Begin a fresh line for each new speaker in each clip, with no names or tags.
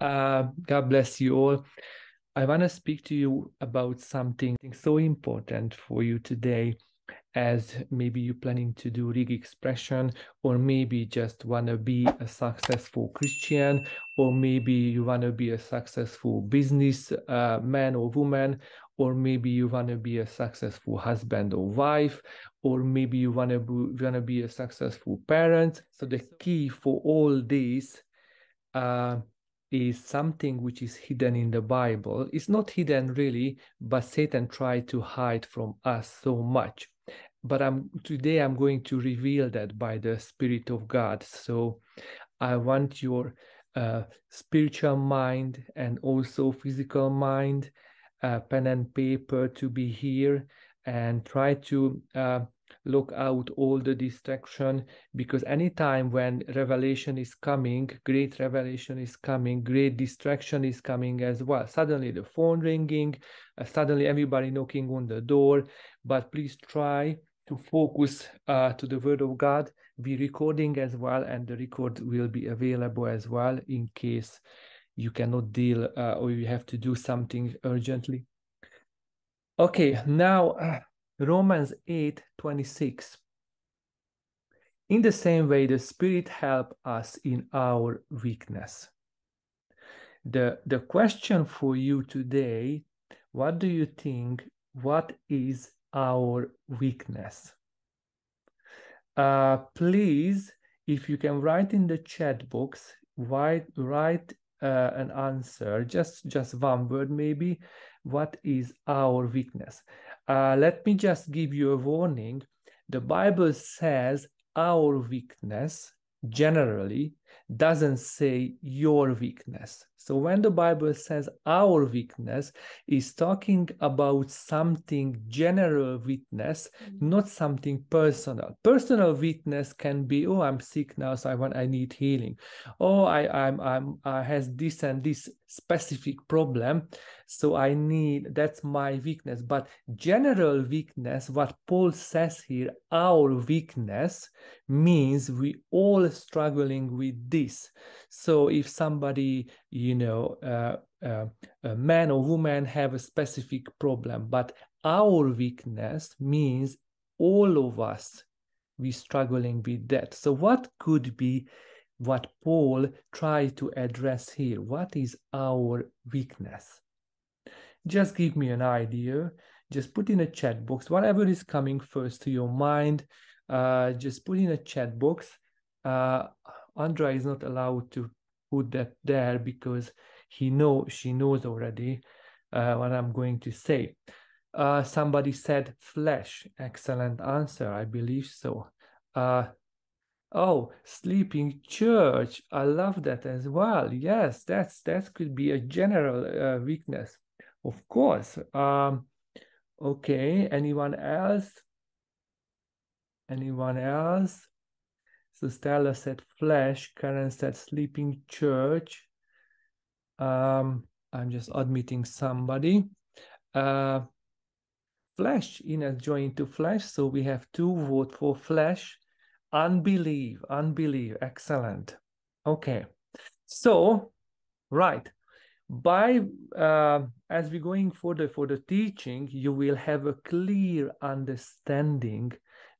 Uh, God bless you all. I want to speak to you about something so important for you today, as maybe you're planning to do rig expression, or maybe just want to be a successful Christian, or maybe you want to be a successful business uh, man or woman, or maybe you want to be a successful husband or wife, or maybe you want to be, want to be a successful parent. So the key for all these uh, is something which is hidden in the Bible. It's not hidden really, but Satan tried to hide from us so much. But I'm today I'm going to reveal that by the Spirit of God. So I want your uh, spiritual mind and also physical mind, uh, pen and paper to be here and try to uh, look out all the distraction because anytime when revelation is coming great revelation is coming great distraction is coming as well. Suddenly the phone ringing uh, suddenly everybody knocking on the door. But please try to focus uh, to the word of god be recording as well and the record will be available as well in case you cannot deal uh, or you have to do something urgently. Okay now uh, Romans 8 26. In the same way, the Spirit help us in our weakness. The, the question for you today what do you think? What is our weakness? Uh, please, if you can write in the chat box, write, write uh, an answer, just, just one word maybe. What is our weakness? Uh, let me just give you a warning. The Bible says our weakness generally doesn't say your weakness. So when the Bible says our weakness is talking about something general weakness, mm-hmm. not something personal. Personal weakness can be, oh, I'm sick now, so I want I need healing. Oh, I I'm I'm I has this and this specific problem so i need that's my weakness but general weakness what paul says here our weakness means we all struggling with this so if somebody you know uh, uh, a man or woman have a specific problem but our weakness means all of us we struggling with that. So what could be what paul tried to address here? What is our weakness? Just give me an idea. Just put in a chat box. Whatever is coming first to your mind uh, just put in a chat box. Uh, Andrea is not allowed to put that there because he know she knows already uh, what i'm going to say uh, somebody said flesh excellent answer i believe so uh, oh sleeping church i love that as well yes that's that could be a general uh, weakness of course. Um, okay, anyone else? Anyone else? So Stella said flesh, Karen said sleeping church. Um, I'm just admitting somebody. Uh, flesh, Ines joined to flesh. So we have two vote for flesh. Unbelief, unbelief, excellent. Okay. So, right by uh, as we're going further for the teaching you will have a clear understanding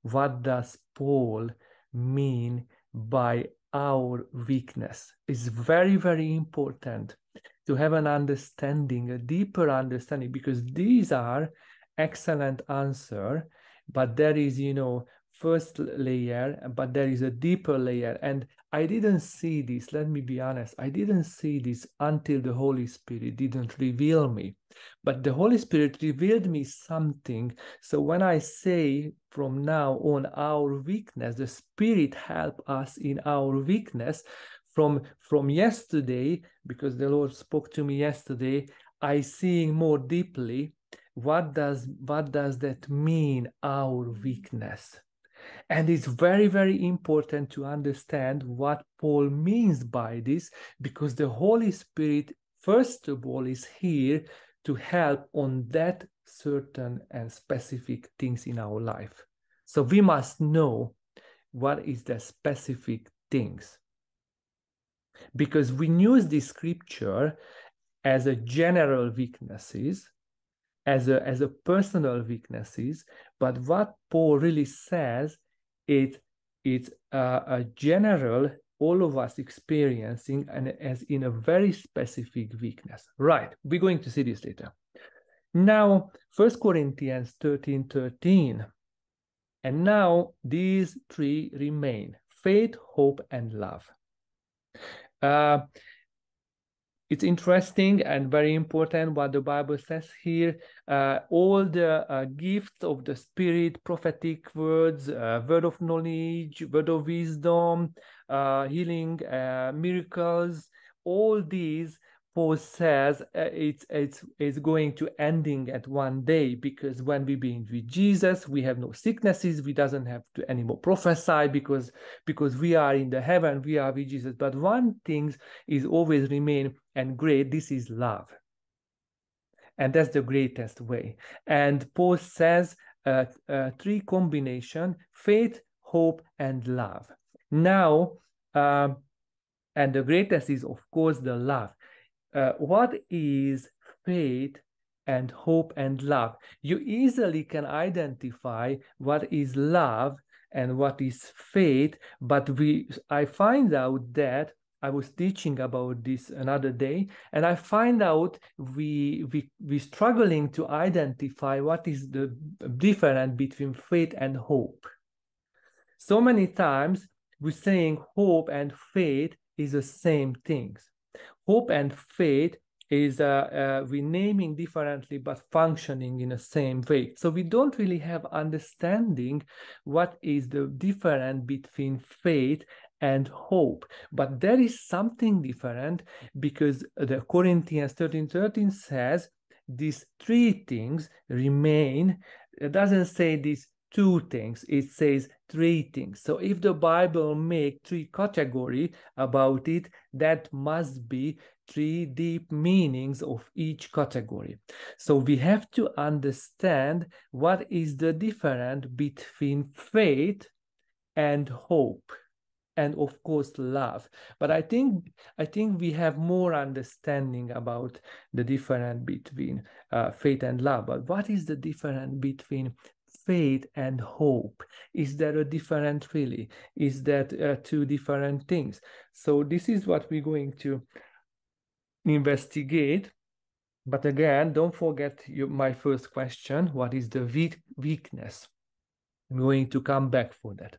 what does paul mean by our weakness. It's very very important to have an understanding a deeper understanding because these are excellent answer but there is you know first layer but there is a deeper layer. And I didn't see this, let me be honest. I didn't see this until the Holy Spirit didn't reveal me. But the Holy Spirit revealed me something. So when I say from now on our weakness, the Spirit help us in our weakness. From from yesterday, because the Lord spoke to me yesterday, I seeing more deeply what does what does that mean our weakness and it's very, very important to understand what Paul means by this because the Holy Spirit, first of all, is here to help on that certain and specific things in our life. So we must know what is the specific things. because we use this scripture as a general weaknesses as a as a personal weaknesses but what paul really says it it's a, a general all of us experiencing and as in a very specific weakness. Right we're going to see this later. Now first corinthians 13 13 and now these three remain faith hope and love. Uh, it's interesting and very important what the Bible says here. Uh, all the uh, gifts of the Spirit, prophetic words, uh, word of knowledge, word of wisdom, uh, healing, uh, miracles, all these Paul says uh, it's it's it's going to ending at one day because when we being with Jesus, we have no sicknesses. We doesn't have to anymore prophesy because because we are in the heaven, we are with Jesus. But one thing is always remain and great. This is love, and that's the greatest way. And Paul says uh, uh, three combination: faith, hope, and love. Now, um, and the greatest is of course the love uh, what is faith and hope and love? You easily can identify what is love and what is faith, but we I find out that I was teaching about this another day, and I find out we we we struggling to identify what is the difference between faith and hope. So many times we're saying hope and faith is the same things hope and faith is uh, uh, renaming differently but functioning in the same way. So we don't really have understanding what is the difference between faith and hope. But there is something different because the Corinthians 13 13 says these three things remain. It doesn't say these two things. It says three things. So if the bible make three category about it that must be three deep meanings of each category. So we have to understand what is the difference between faith and hope and of course love. But i think i think we have more understanding about the difference between uh, faith and love. But what is the difference between faith and hope? Is there a different really is that uh, two different things? So this is what we're going to investigate. But again don't forget you, my first question what is the weak, weakness? I'm going to come back for that.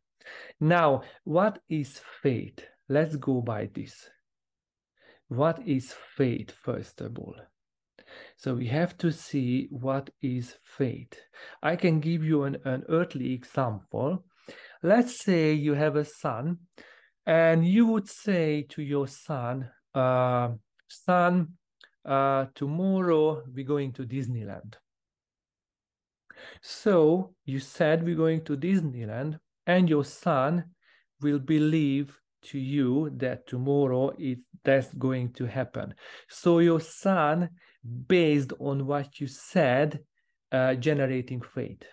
Now what is faith? Let's go by this. What is faith first of all so we have to see what is fate. I can give you an, an earthly example. Let's say you have a son, and you would say to your son, uh, son, uh, tomorrow we're going to Disneyland. So you said we're going to Disneyland, and your son will believe to you that tomorrow it that's going to happen. So your son based on what you said, uh, generating faith.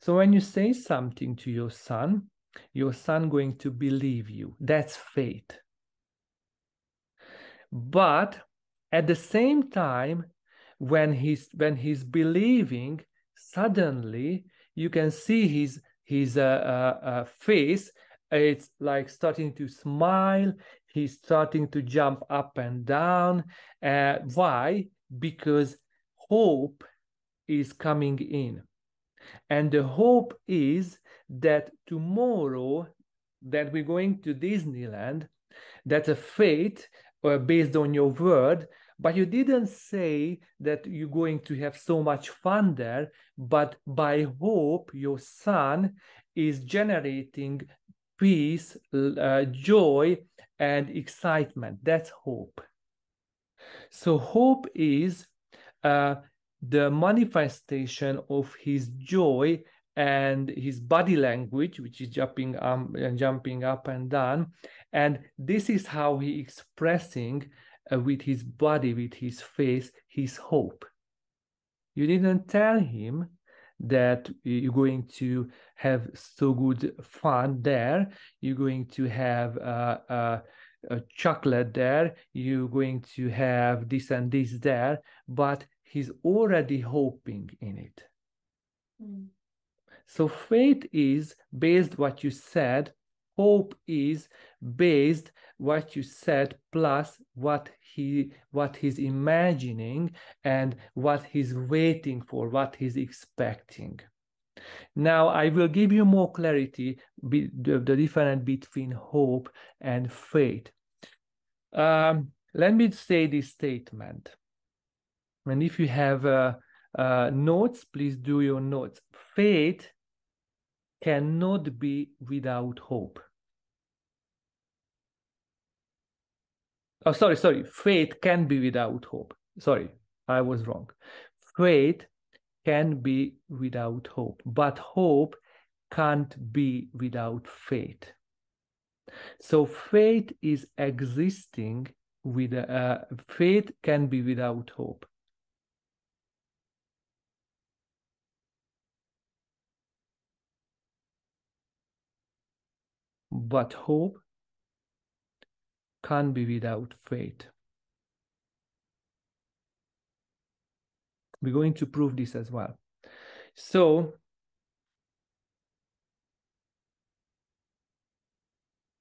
So when you say something to your son, your son going to believe you. That's faith. But at the same time, when he's when he's believing, suddenly you can see his his uh, uh, uh face. It's like starting to smile he's starting to jump up and down. Uh, why? Because hope is coming in. And the hope is that tomorrow that we're going to Disneyland, that's a fate uh, based on your word, but you didn't say that you're going to have so much fun there, but by hope, your son is generating peace, uh, joy, and excitement. That's hope. So, hope is uh, the manifestation of his joy and his body language, which is jumping um, and jumping up and down. And this is how he expressing uh, with his body, with his face, his hope. You didn't tell him that you're going to have so good fun there. You're going to have uh, uh, a chocolate there, you're going to have this and this there, but he's already hoping in it. Mm. So faith is based what you said, hope is based what you said plus what he what he's imagining and what he's waiting for, what he's expecting. Now I will give you more clarity the, the difference between hope and faith. Um, let me say this statement. And if you have uh, uh, notes, please do your notes. Faith cannot be without hope. Oh, sorry, sorry. Faith can be without hope. Sorry, I was wrong. Faith can be without hope, but hope can't be without faith. So faith is existing with uh, faith can be without hope. But hope can't be without faith. We're going to prove this as well. So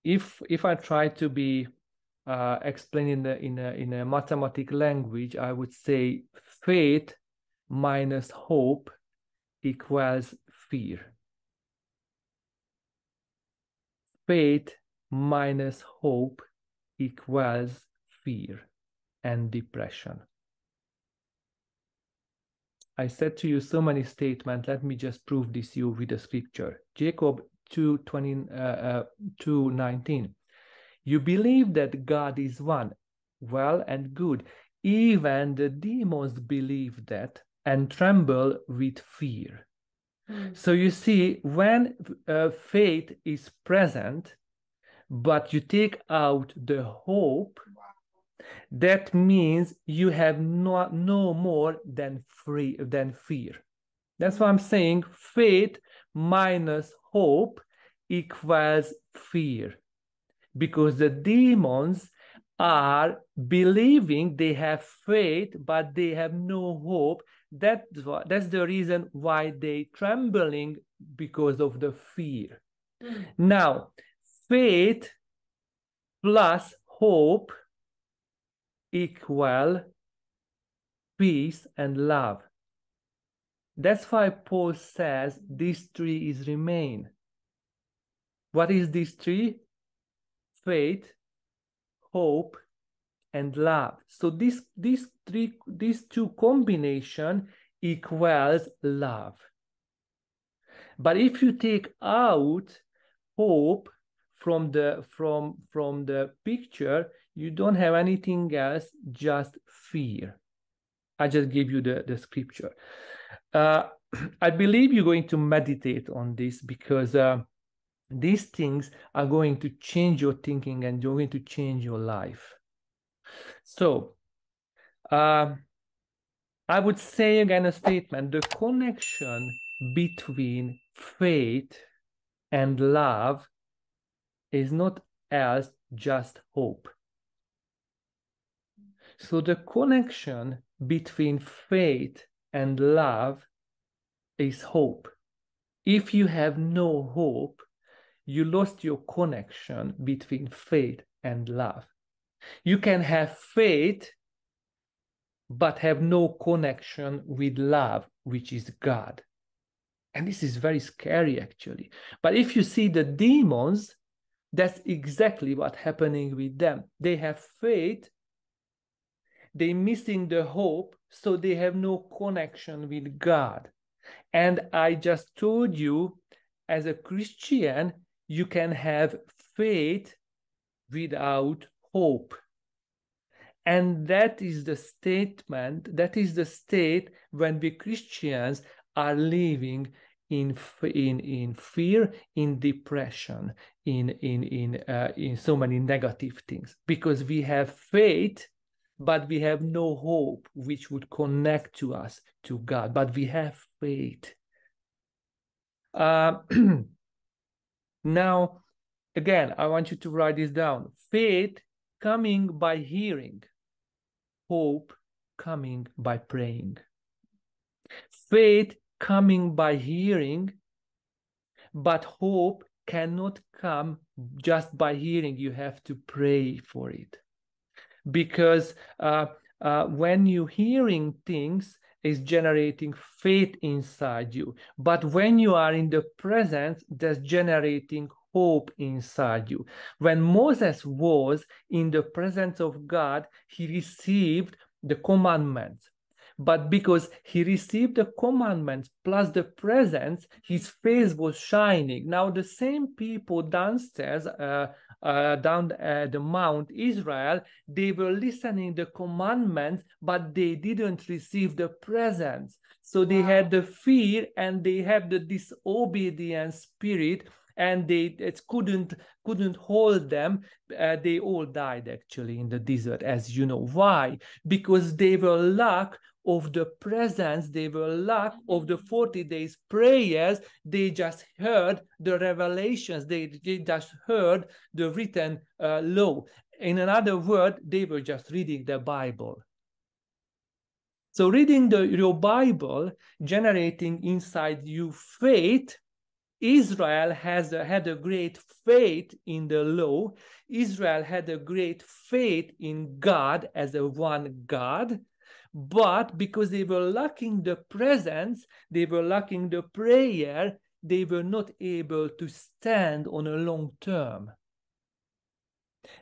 if if I try to be uh, explained in a, in a in a mathematical language, I would say faith minus hope equals fear. Faith minus hope equals fear and depression. I said to you so many statements. Let me just prove this to you with the scripture. Jacob 2, 20, uh, uh, 2 19. You believe that God is one. Well and good. Even the demons believe that and tremble with fear. Mm. So you see, when uh, faith is present, but you take out the hope, that means you have no, no more than free than fear. That's why I'm saying. Faith minus hope equals fear. Because the demons are believing they have faith, but they have no hope. That's, that's the reason why they trembling because of the fear. Mm. Now, faith plus hope equal peace and love. That's why Paul says these three is remain. What is these three? Faith, hope, and love. So this these three these two combination equals love. But if you take out hope from the from from the picture, you don't have anything else, just fear. I just gave you the, the scripture. Uh, I believe you're going to meditate on this because uh, these things are going to change your thinking and you're going to change your life. So, uh, I would say again a statement the connection between faith and love is not as just hope. So the connection between faith and love is hope. If you have no hope, you lost your connection between faith and love. You can have faith, but have no connection with love, which is God. And this is very scary, actually. But if you see the demons, that's exactly what's happening with them. They have faith, they missing the hope so they have no connection with god and i just told you as a christian you can have faith without hope and that is the statement that is the state when we christians are living in in in fear in depression in in in uh, in so many negative things because we have faith but we have no hope which would connect to us to God, but we have faith. Uh, now, again, I want you to write this down. Faith coming by hearing, hope coming by praying. Faith coming by hearing, but hope cannot come just by hearing. You have to pray for it. Because uh, uh, when you're hearing things, is generating faith inside you. But when you are in the presence, that's generating hope inside you. When Moses was in the presence of God, he received the commandments. But because he received the commandments plus the presence, his face was shining. Now, the same people downstairs, uh, uh, down at the Mount Israel, they were listening the commandments, but they didn't receive the presence. So they wow. had the fear and they have the disobedience spirit and they it couldn't couldn't hold them uh, they all died actually in the desert as you know why because they were lack of the presence they were lack of the 40 days prayers they just heard the revelations they, they just heard the written uh, law in another word they were just reading the bible so reading the, your bible generating inside you faith Israel has a, had a great faith in the law. Israel had a great faith in God as a one God. But because they were lacking the presence, they were lacking the prayer, they were not able to stand on a long term.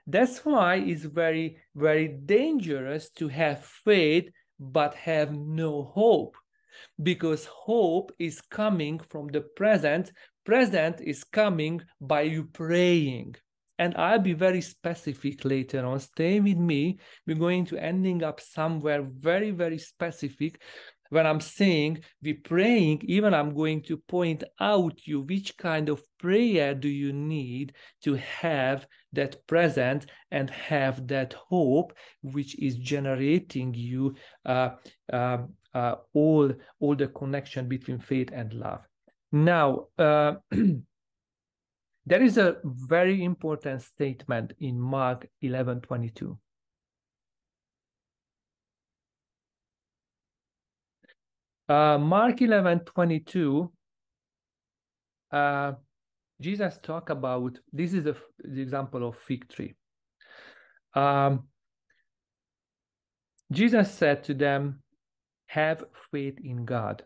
That's why it's very, very dangerous to have faith but have no hope because hope is coming from the present. Present is coming by you praying. And I'll be very specific later on. Stay with me. We're going to ending up somewhere very, very specific. When I'm saying we praying, even I'm going to point out you which kind of prayer do you need to have that present and have that hope, which is generating you uh, uh, uh, all all the connection between faith and love. Now, uh, there is a very important statement in Mark 11 22. Uh, Mark 11 22, uh, Jesus talk about this is a, the example of fig tree. Um, Jesus said to them, have faith in God.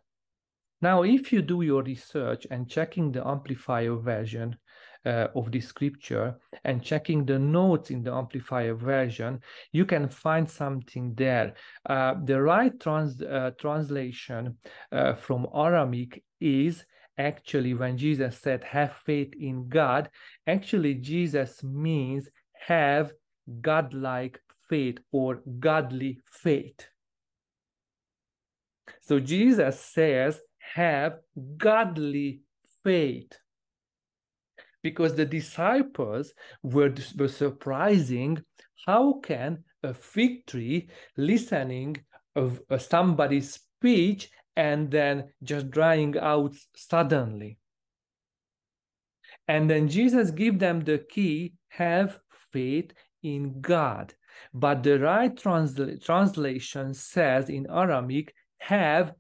Now, if you do your research and checking the Amplified version uh, of the scripture and checking the notes in the Amplified version, you can find something there. Uh, the right trans uh, translation uh, from Aramaic is actually when Jesus said, have faith in God, actually, Jesus means have godlike faith or godly faith. So Jesus says, have godly faith. Because the disciples were, were surprising how can a fig tree listening of uh, somebody's speech and then just drying out suddenly. And then Jesus give them the key, have faith in God. But the right transla translation says in Aramaic, have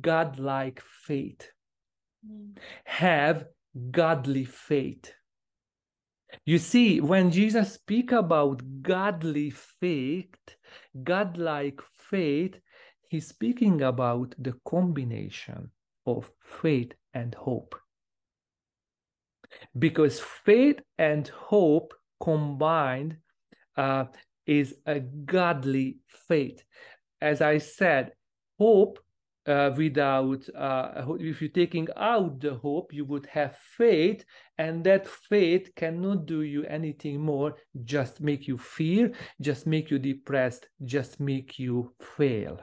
godlike faith. Mm. Have godly faith. You see, when Jesus speak about godly faith, godlike faith, he's speaking about the combination of faith and hope. Because faith and hope combined uh, is a godly faith. As I said, hope uh, without uh, if you're taking out the hope you would have faith and that faith cannot do you anything more just make you fear just make you depressed just make you fail.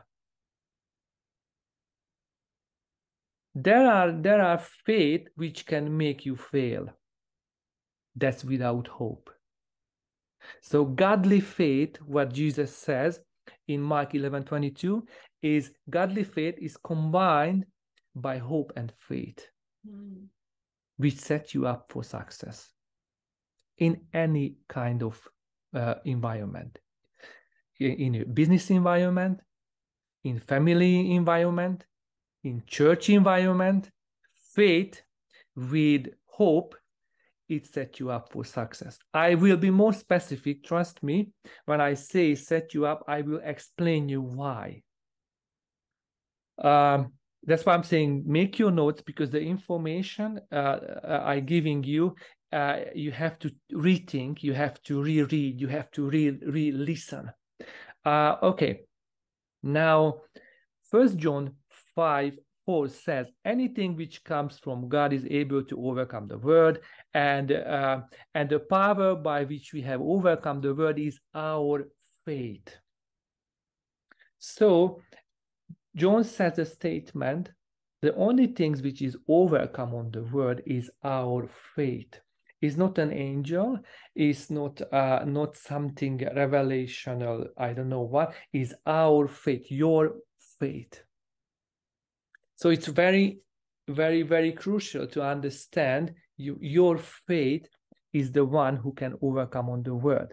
There are there are faith which can make you fail. That's without hope. So godly faith what jesus says in mark 11 22 is godly faith is combined by hope and faith, mm. which set you up for success in any kind of uh, environment, in, in a business environment, in family environment, in church environment, faith with hope, it set you up for success. I will be more specific, trust me. When I say set you up, I will explain you why. Um, that's why I'm saying make your notes because the information uh, uh I giving you, uh, you have to rethink, you have to reread, you have to re re-listen. Uh, okay, now First John 5 4 says, anything which comes from God is able to overcome the world, and uh, and the power by which we have overcome the world is our faith. So John says a statement, the only things which is overcome on the world is our faith. Is not an angel, is not uh, not something revelational, I don't know what, is our faith, your faith. So it's very, very, very crucial to understand you, your faith is the one who can overcome on the world.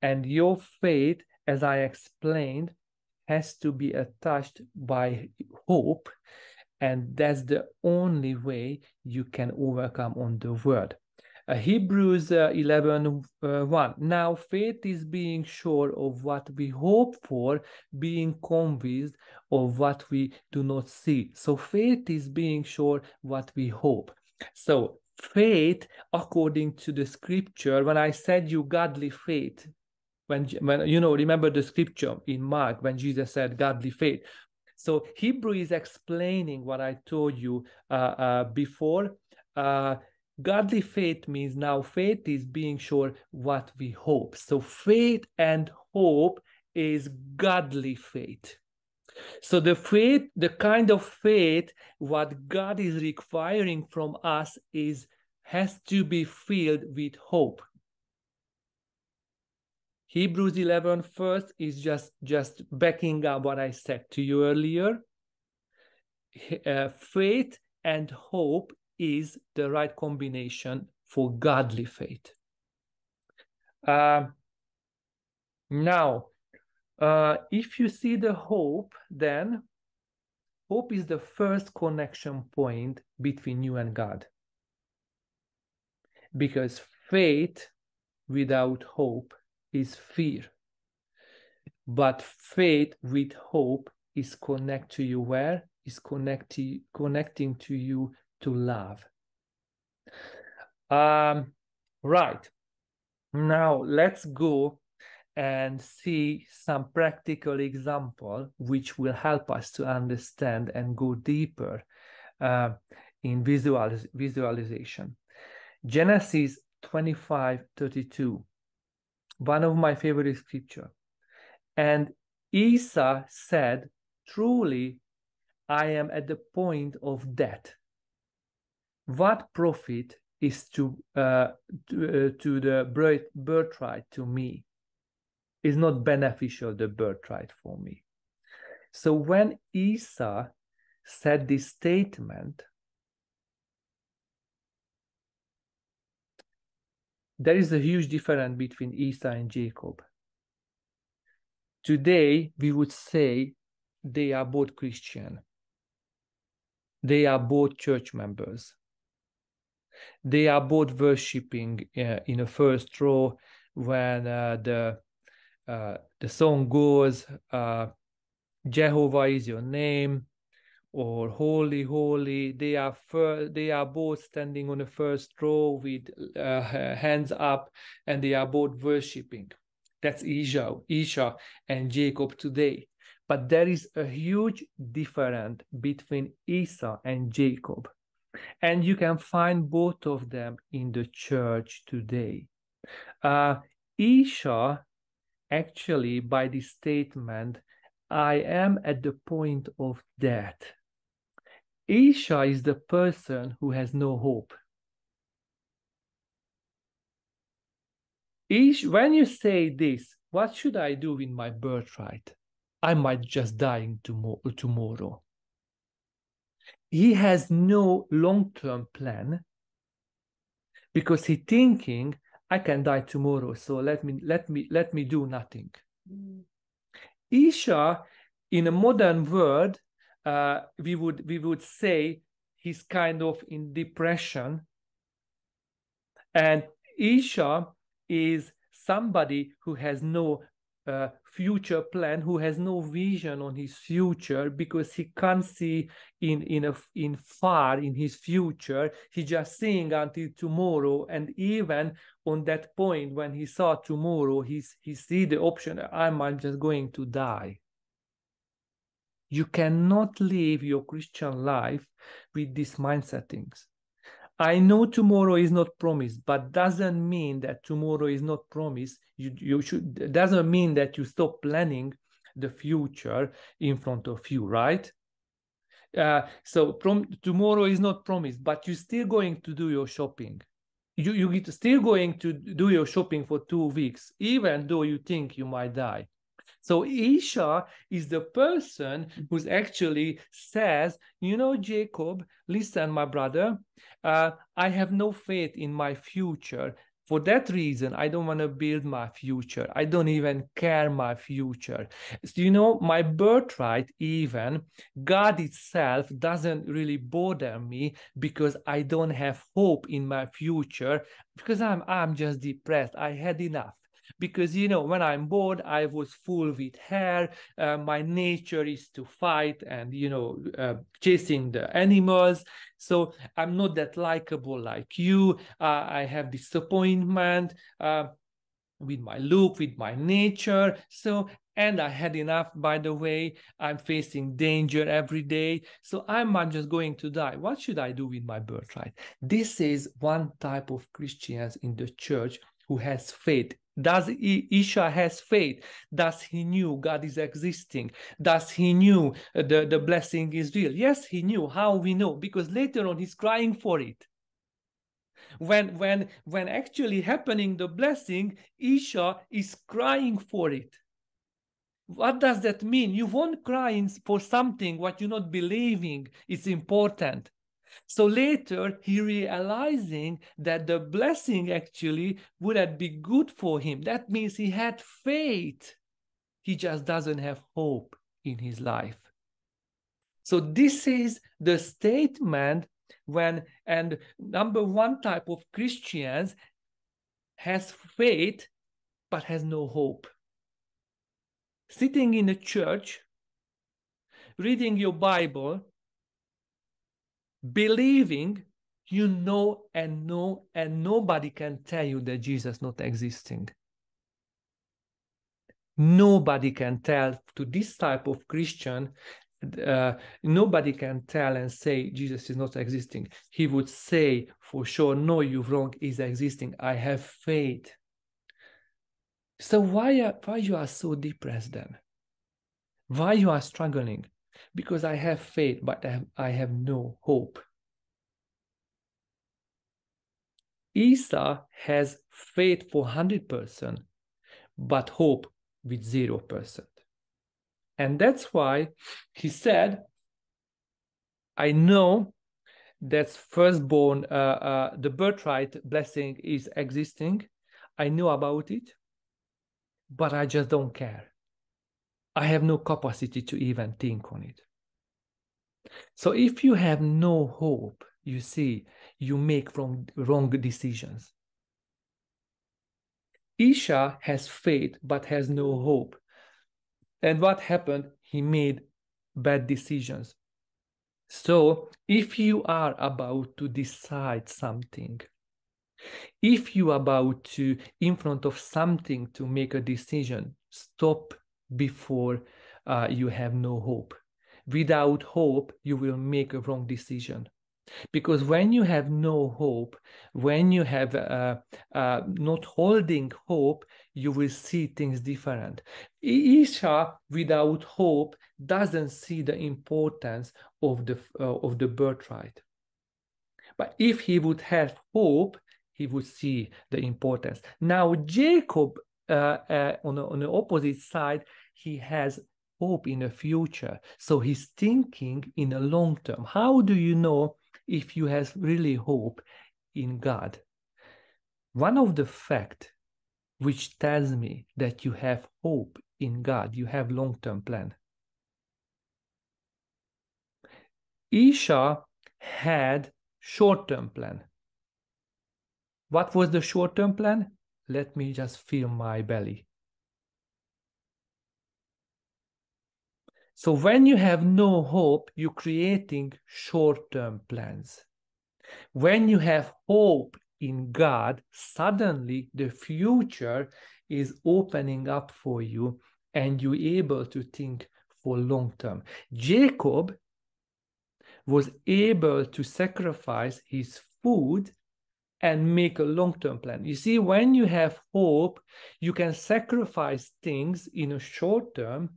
And your faith, as I explained, has to be attached by hope. And that's the only way you can overcome on the world. Uh, Hebrews uh, 11 uh, 1. Now faith is being sure of what we hope for, being convinced of what we do not see. So faith is being sure what we hope. So faith, according to the scripture, when I said you godly faith, when, when you know, remember the scripture in Mark when Jesus said godly faith. So Hebrew is explaining what I told you uh, uh, before. Uh, godly faith means now faith is being sure what we hope. So faith and hope is godly faith. So the faith, the kind of faith, what God is requiring from us is has to be filled with hope. Hebrews 11 first is just just backing up what I said to you earlier. Uh, faith and hope is the right combination for godly faith. Uh, now, uh, if you see the hope, then hope is the first connection point between you and God. Because faith without hope is fear. But faith with hope is connect to you where? Is connecting connecting to you to love. Um, right. Now let's go and see some practical example which will help us to understand and go deeper uh, in visual, visualization. Genesis 25, 32, one of my favorite scripture. And Esau said, truly, I am at the point of death what profit is to uh, to, uh, to the birth, birthright to me is not beneficial the birthright for me. So when esau said this statement there is a huge difference between esau and jacob. Today we would say they are both christian. They are both church members they are both worshipping uh, in a first row when uh, the uh, the song goes uh, jehovah is your name or holy holy. They are fir- they are both standing on the first row with uh, hands up and they are both worshipping. That's esau esau and jacob today. But there is a huge difference between esau and jacob and you can find both of them in the church today. Uh, Esau, actually, by this statement, I am at the point of death. Esau is the person who has no hope. Ish, when you say this, what should I do with my birthright? I might just die tomorrow he has no long-term plan because he thinking I can die tomorrow, so let me let me let me do nothing. Mm. Isha, in a modern world, uh, we would we would say he's kind of in depression, and Isha is somebody who has no uh, future plan who has no vision on his future because he can't see in in a in far in his future. He just seeing until tomorrow and even on that point when he saw tomorrow he's he see the option i'm, I'm just going to die. You cannot live your christian life with these mind things I know tomorrow is not promised, but doesn't mean that tomorrow is not promised. You you should doesn't mean that you stop planning the future in front of you, right? Uh, so prom- tomorrow is not promised, but you're still going to do your shopping. You you still going to do your shopping for two weeks, even though you think you might die. So Isha is the person who's actually says, you know, Jacob, listen, my brother, uh, I have no faith in my future. For that reason, I don't want to build my future. I don't even care my future. So, you know, my birthright, even God itself doesn't really bother me because I don't have hope in my future because I'm I'm just depressed. I had enough because you know when i'm bored i was full with hair uh, my nature is to fight and you know uh, chasing the animals so i'm not that likable like you uh, i have disappointment uh, with my look with my nature so and I had enough, by the way. I'm facing danger every day. So I'm not just going to die. What should I do with my birthright? This is one type of Christians in the church who has faith does Isha has faith? Does he knew God is existing? Does he knew uh, the, the blessing is real? Yes, he knew. How we know? Because later on he's crying for it. When when when actually happening the blessing, Isha is crying for it. What does that mean? You won't cry for something what you're not believing is important. So later, he realizing that the blessing actually would have been good for him. That means he had faith. He just doesn't have hope in his life. So this is the statement when, and number one type of Christians has faith but has no hope. Sitting in a church, reading your Bible, believing you know and know and nobody can tell you that jesus not existing. Nobody can tell to this type of christian uh, nobody can tell and say jesus is not existing. He would say for sure no you're wrong is existing. I have faith. So why are, why you are so depressed then? Why you are struggling because I have faith, but I have, I have no hope. Isa has faith for 100%, but hope with 0%. And that's why he said, I know that firstborn, uh, uh, the birthright blessing is existing. I know about it, but I just don't care. I have no capacity to even think on it. So if you have no hope, you see, you make wrong, wrong decisions. Isha has faith but has no hope. And what happened? He made bad decisions. So if you are about to decide something, if you are about to, in front of something to make a decision, stop before uh, you have no hope. Without hope, you will make a wrong decision. Because when you have no hope, when you have uh, uh, not holding hope, you will see things different. Isha, without hope, doesn't see the importance of the uh, of the birthright. But if he would have hope, he would see the importance. Now Jacob Uh, uh, on, the, on the opposite side, he has hope in the future. So he's thinking in the long term. How do you know if you have really hope in God? one of the fact which tells me that you have hope in God, you have long-term plan. Isha had short-term plan. What was the short-term plan? Let me just feel my belly. So when you have no hope, you're creating short-term plans. When you have hope in God, suddenly the future is opening up for you and you're able to think for long term. Jacob was able to sacrifice his food and make a long-term plan. You see, when you have hope, you can sacrifice things in a short term.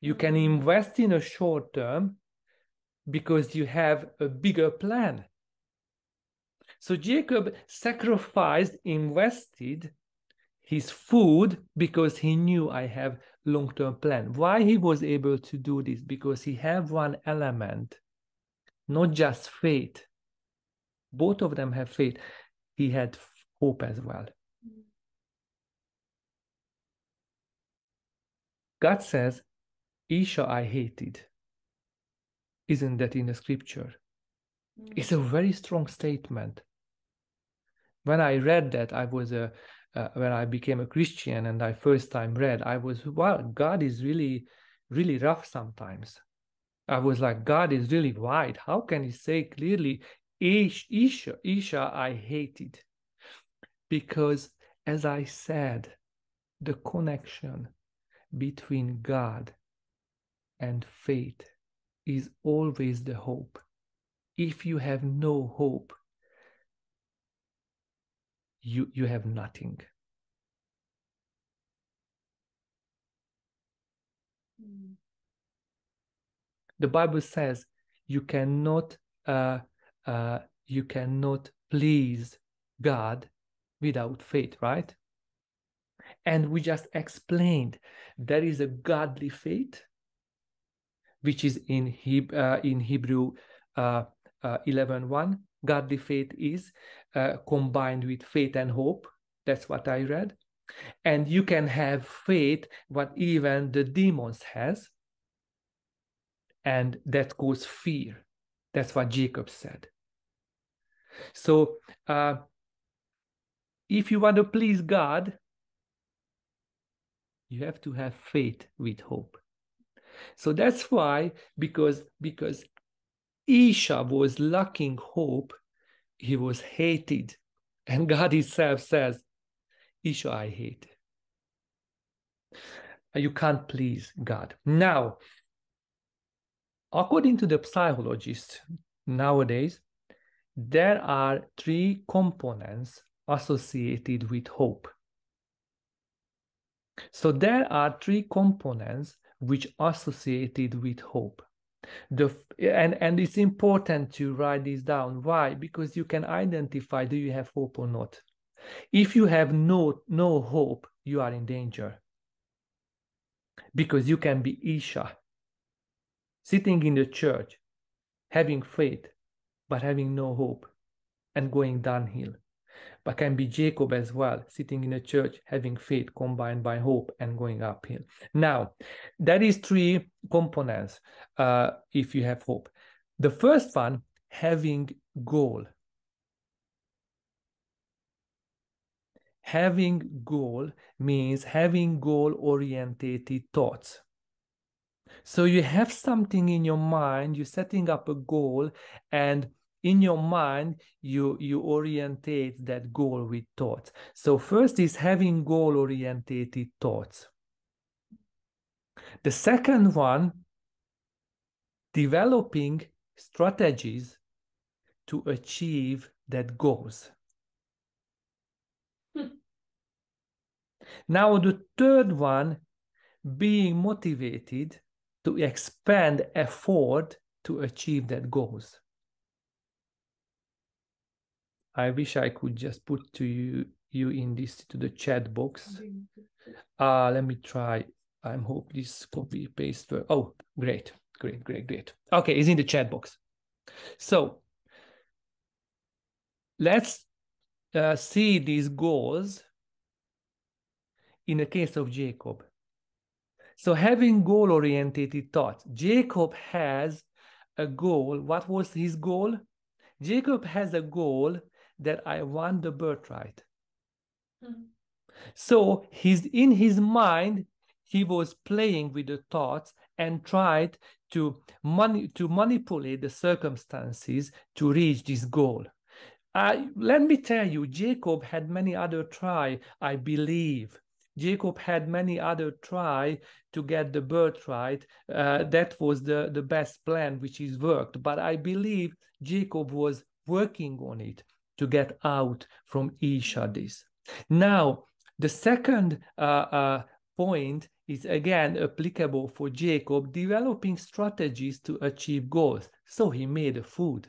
You can invest in a short term because you have a bigger plan. So Jacob sacrificed, invested his food because he knew I have long-term plan. Why he was able to do this? Because he have one element, not just faith. Both of them have faith. He had hope as well. God says, Isha I hated. Isn't that in the scripture? It's a very strong statement when I read that, I was a uh, when I became a Christian and I first time read, I was wow, God is really, really rough sometimes. I was like, God is really wide. How can He say clearly, Isha, Isha, I hated? Because as I said, the connection between God and faith is always the hope. If you have no hope, you you have nothing mm. the bible says you cannot uh, uh, you cannot please god without faith right and we just explained there is a godly faith which is in, Heb- uh, in hebrew uh, uh, 11 1 godly faith is uh, combined with faith and hope. That's what I read. And you can have faith, what even the demons has. And that causes fear. That's what Jacob said. So uh, if you want to please God, you have to have faith with hope. So that's why, because because Isha was lacking hope, he was hated. And God Himself says, Isha, I hate. You can't please God. Now, according to the psychologists nowadays, there are three components associated with hope. So there are three components which associated with hope. The and and it's important to write this down. Why? Because you can identify do you have hope or not? If you have no no hope you are in danger. Because you can be isha sitting in the church having faith but having no hope and going downhill but can be Jacob as well, sitting in a church, having faith combined by hope and going uphill. Now, that is three components uh, if you have hope. The first one, having goal. Having goal means having goal orientated thoughts. So you have something in your mind, you're setting up a goal, and in your mind you you orientate that goal with thoughts. So first is having goal orientated thoughts. The second one developing strategies to achieve that goals. Hmm. now the third one being motivated to expand effort to achieve that goals I wish I could just put to you you in this to the chat box. Uh, let me try. I hope this copy paste. For, oh, great, great, great, great. Okay, it's in the chat box. So let's uh, see these goals in the case of Jacob. So having goal-oriented thought, Jacob has a goal. What was his goal? Jacob has a goal that I want the birthright. Mm-hmm. So he's in his mind, he was playing with the thoughts and tried to, mani- to manipulate the circumstances to reach this goal. Uh, let me tell you, Jacob had many other try, I believe. Jacob had many other try to get the birthright. Uh, that was the, the best plan, which is worked. But I believe Jacob was working on it to get out from Esau this. Now, the second uh, uh, point is again applicable for Jacob, developing strategies to achieve goals. So he made a food.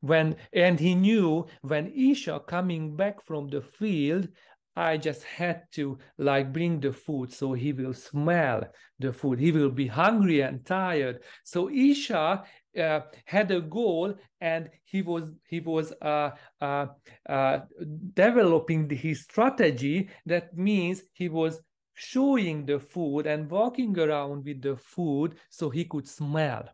When and he knew when Esau coming back from the field, I just had to like bring the food so he will smell the food. He will be hungry and tired. So Esau uh, had a goal and he was he was uh, uh, uh, developing his strategy. That means he was showing the food and walking around with the food so he could smell.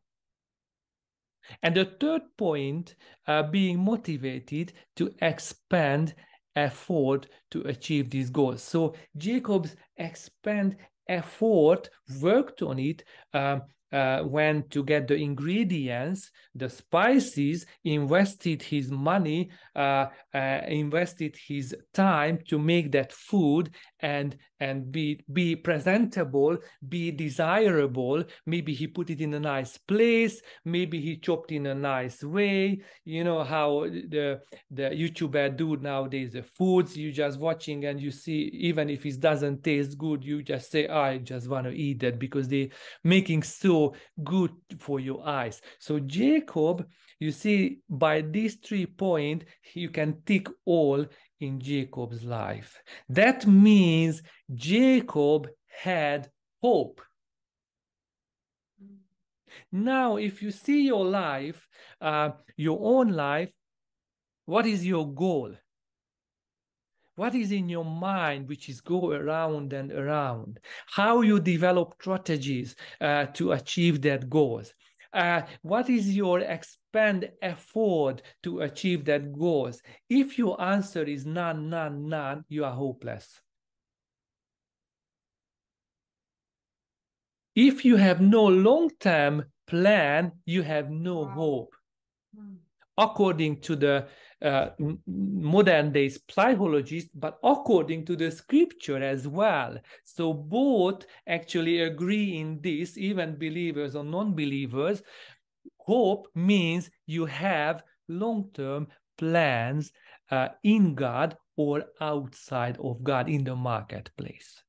And the third point uh, being motivated to expand effort to achieve these goals so jacob's expand effort worked on it um, uh, went to get the ingredients, the spices, invested his money, uh, uh, invested his time to make that food and and be be presentable, be desirable. Maybe he put it in a nice place. Maybe he chopped in a nice way. You know how the the YouTuber do nowadays. The foods you just watching and you see even if it doesn't taste good, you just say I just want to eat that because they making so good for your eyes. So Jacob, you see, by these three points, you can tick all in Jacob's life. That means Jacob had hope. Now, if you see your life, uh, your own life, what is your goal? what is in your mind which is go around and around how you develop strategies uh, to achieve that goals uh, what is your expand effort to achieve that goals? If your answer is none none none you are hopeless. If you have no long-term plan you have no hope. Hmm. according to the uh, modern day psychologists, but according to the scripture as well. So both actually agree in this, even believers or non-believers. Hope means you have long-term plans uh, in God or outside of God in the marketplace.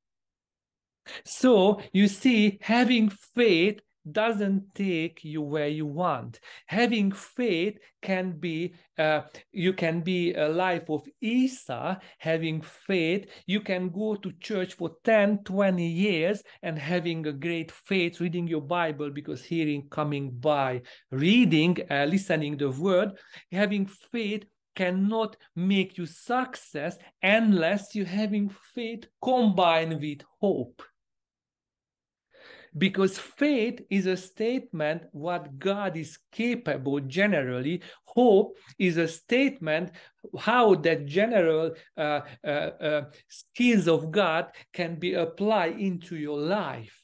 So you see, having faith doesn't take you where you want. Having faith can be, uh, you can be a life of Esau. Having faith, you can go to church for 10, 20 years and having a great faith, reading your Bible because hearing coming by, reading, uh, listening the word, having faith cannot make you success unless you having faith combined with hope because faith is a statement what god is capable generally. Hope is a statement how that general uh, uh, uh, skills of god can be applied into your life.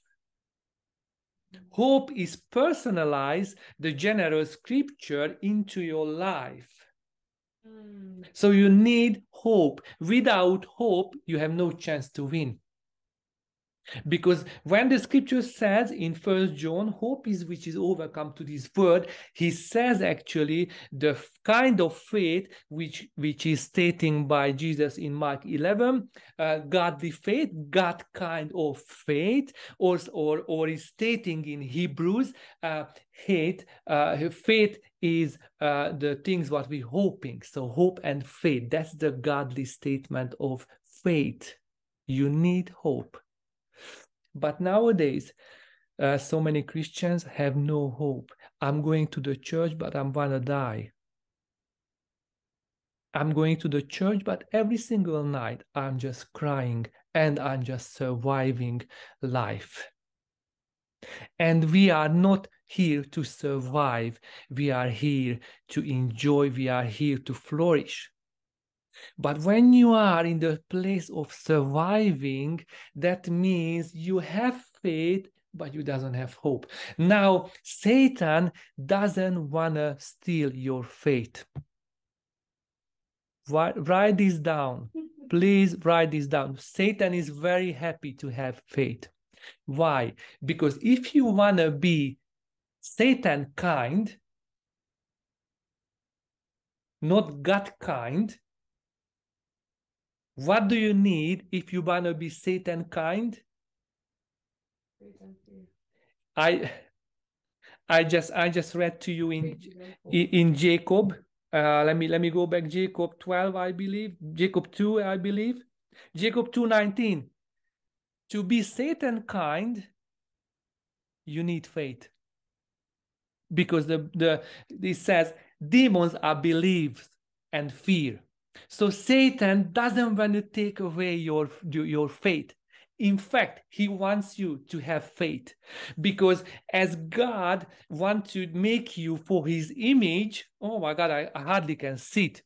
Hope is personalize the general scripture into your life. Mm. so you need hope. Without hope you have no chance to win because when the scripture says in first john hope is which is overcome to this word he says actually the kind of faith which which is stating by jesus in mark 11 uh, godly faith god kind of faith or or or is stating in hebrews uh, hate uh, faith is uh, the things what we hoping. So hope and faith that's the godly statement of faith. You need hope but nowadays, uh, so many Christians have no hope. I'm going to the church, but I'm gonna die. I'm going to the church, but every single night I'm just crying and I'm just surviving life. And we are not here to survive. We are here to enjoy. We are here to flourish. But when you are in the place of surviving, that means you have faith, but you doesn't have hope. Now, Satan doesn't want to steal your faith. Write, write this down. Please write this down. Satan is very happy to have faith. Why? Because if you want to be Satan kind, not God kind, what do you need if you want to be Satan kind? I I just I just read to you in in, Jacob. Uh, let me let me go back. Jacob 12, I believe. Jacob 2, I believe. Jacob 2:19. To be Satan kind, you need faith. Because the the it says demons are beliefs and fear. So Satan doesn't want to take away your, your faith. In fact, he wants you to have faith because as God wants to make you for his image, oh my God, I, I hardly can sit.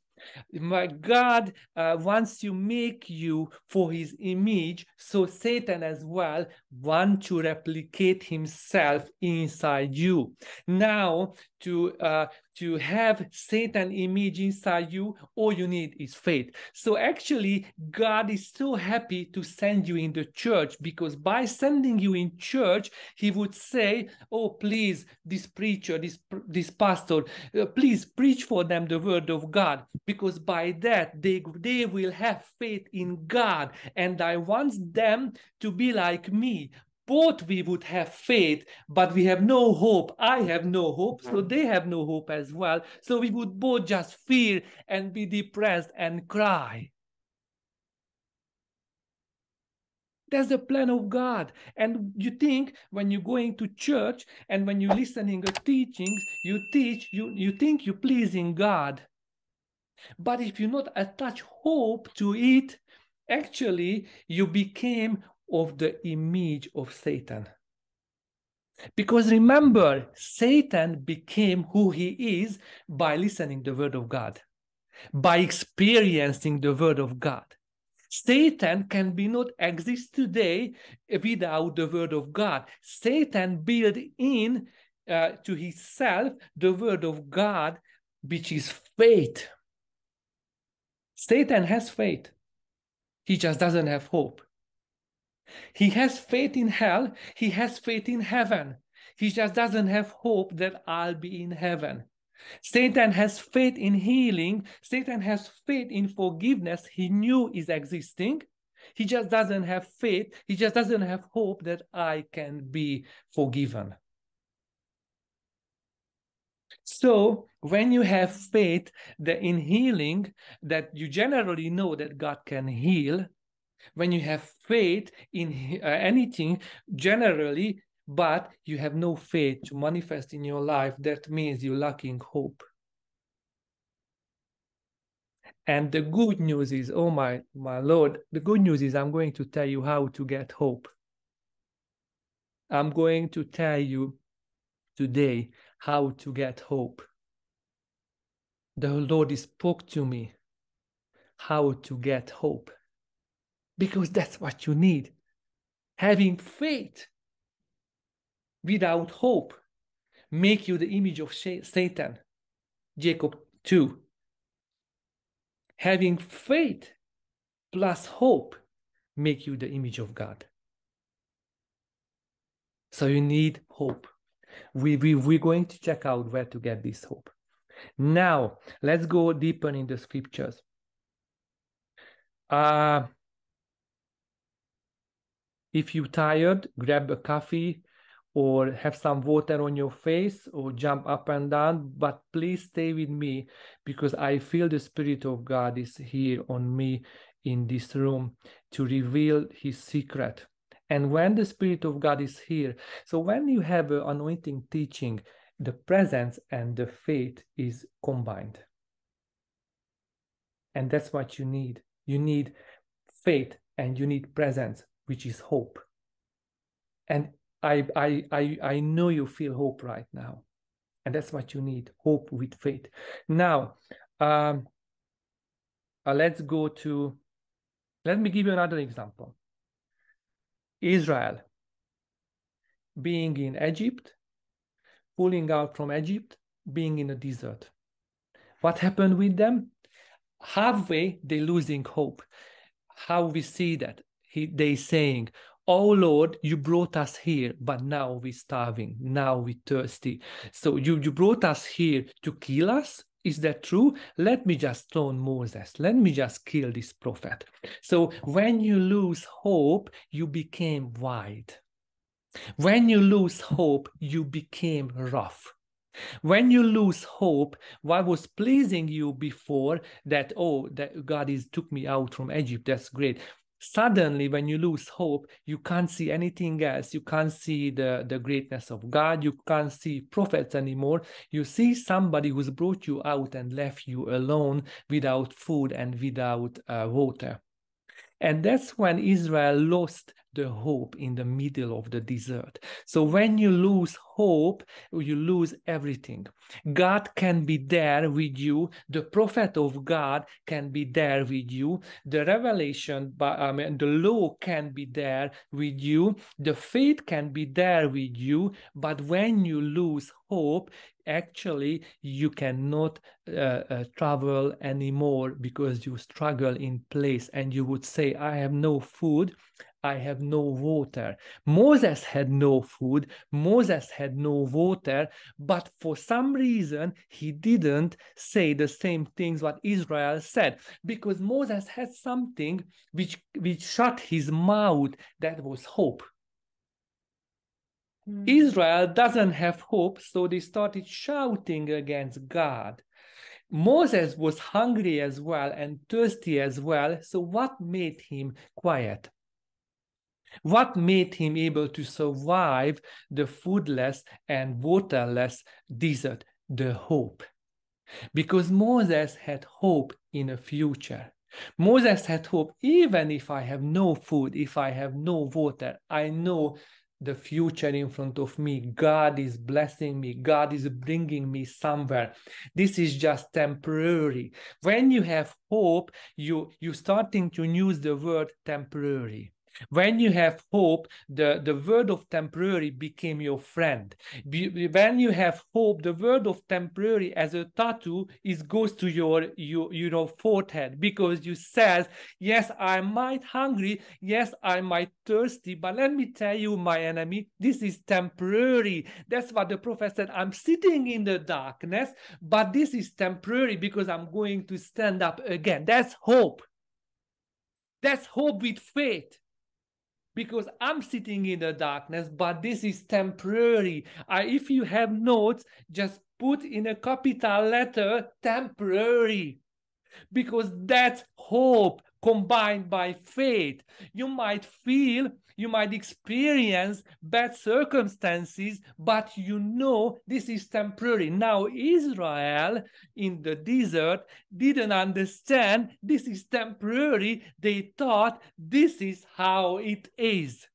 My God uh, wants to make you for his image, so Satan as well wants to replicate himself inside you. Now, to uh, to have Satan image inside you, all you need is faith. So actually, God is so happy to send you in the church because by sending you in church, He would say, "Oh, please, this preacher, this this pastor, uh, please preach for them the word of God, because by that they they will have faith in God, and I want them to be like me both we would have faith, but we have no hope. I have no hope, so mm. they have no hope as well. So we would both just fear and be depressed and cry. That's the plan of God. And you think when you're going to church and when you're listening to teachings, you teach, you, you think you're pleasing God. But if you not attach hope to it, actually you became of the image of Satan. Because remember, Satan became who he is by listening the word of God, by experiencing the word of God. Satan can be not exist today without the word of God. Satan built in uh, to himself the word of God, which is faith. Satan has faith. He just doesn't have hope. He has faith in hell, he has faith in heaven. He just doesn't have hope that I'll be in heaven. Satan has faith in healing, Satan has faith in forgiveness he knew is existing. He just doesn't have faith, he just doesn't have hope that I can be forgiven. So when you have faith that in healing, that you generally know that God can heal, when you have faith in uh, anything generally but you have no faith to manifest in your life that means you're lacking hope. And the good news is oh my my lord the good news is i'm going to tell you how to get hope. I'm going to tell you today how to get hope. The lord spoke to me how to get hope because that's what you need. Having faith without hope make you the image of Satan. Jacob 2. Having faith plus hope make you the image of God. So you need hope. We, we, we're going to check out where to get this hope. Now, let's go deeper in the scriptures. Uh, if you're tired, grab a coffee or have some water on your face or jump up and down, but please stay with me because I feel the Spirit of God is here on me in this room to reveal his secret. And when the Spirit of God is here, so when you have an anointing teaching, the presence and the faith is combined. And that's what you need. You need faith and you need presence, which is hope. And I, I, I, I know you feel hope right now. And that's what you need hope with faith. Now, um, uh, let's go to, let me give you another example. Israel being in Egypt, pulling out from Egypt, being in a desert. What happened with them? Halfway, they're losing hope. How we see that? He, they saying, Oh Lord, you brought us here, but now we're starving. Now we're thirsty. So you, you brought us here to kill us? Is that true? Let me just stone Moses. Let me just kill this prophet. So when you lose hope, you became wide. When you lose hope, you became rough. When you lose hope, what was pleasing you before that, oh, that God is took me out from Egypt, that's great suddenly when you lose hope you can't see anything else. You can't see the the greatness of god. You can't see prophets anymore. You see somebody who's brought you out and left you alone without food and without uh, water and that's when Israel lost the hope in the middle of the desert. So when you lose hope, you lose everything. God can be there with you. The prophet of God can be there with you. The revelation, I mean, the law can be there with you. The faith can be there with you. But when you lose hope, actually you cannot uh, uh, travel anymore because you struggle in place and you would say i have no food I have no water. Moses had no food, Moses had no water, but for some reason he didn't say the same things what Israel said because Moses had something which which shut his mouth that was hope. Hmm. Israel doesn't have hope, so they started shouting against God. Moses was hungry as well and thirsty as well. So, what made him quiet? What made him able to survive the foodless and waterless desert? The hope. Because Moses had hope in a future. Moses had hope, even if I have no food, if I have no water, I know the future in front of me. God is blessing me. God is bringing me somewhere. This is just temporary. When you have hope, you you starting to use the word temporary. When you have hope, the, the word of temporary became your friend. When you have hope, the word of temporary as a tattoo is goes to your, your you know forehead because you says, yes, I might hungry, yes, I might thirsty, but let me tell you, my enemy, this is temporary. That's what the prophet said. I'm sitting in the darkness, but this is temporary because I'm going to stand up again. That's hope. That's hope with faith because I'm sitting in the darkness, but this is temporary. I, if you have notes, just put in a capital letter temporary because that's hope combined by faith. You might feel, you might experience bad circumstances, but you know this is temporary. Now, Israel in the desert didn't understand this is temporary. They thought this is how it is.